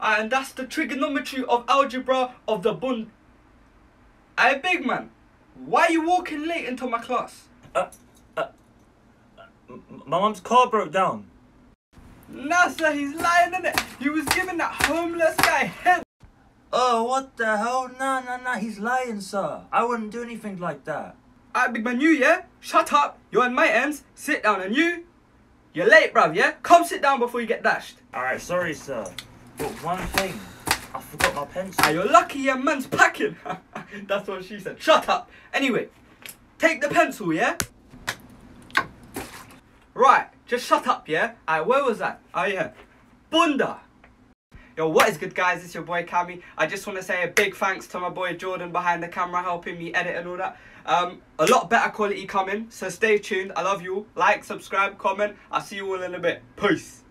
Uh, and that's the trigonometry of algebra of the bund. Hey, big man, why are you walking late into my class? M- My mum's car broke down. Nah, sir, he's lying in it. He was giving that homeless guy head. Oh, what the hell? Nah, nah, nah, he's lying, sir. I wouldn't do anything like that. Alright, big man, you, yeah? Shut up. You're on my ends. Sit down. And you? You're late, bruv, yeah? Come sit down before you get dashed. Alright, sorry, sir. But one thing, I forgot my pencil. Ah, you're lucky your man's packing. That's what she said. Shut up. Anyway, take the pencil, yeah? Right, just shut up, yeah? Alright, where was that? Oh, yeah. Bunda. Yo, what is good, guys? It's your boy Kamy. I just want to say a big thanks to my boy Jordan behind the camera helping me edit and all that. Um, a lot better quality coming, so stay tuned. I love you. Like, subscribe, comment. I'll see you all in a bit. Peace.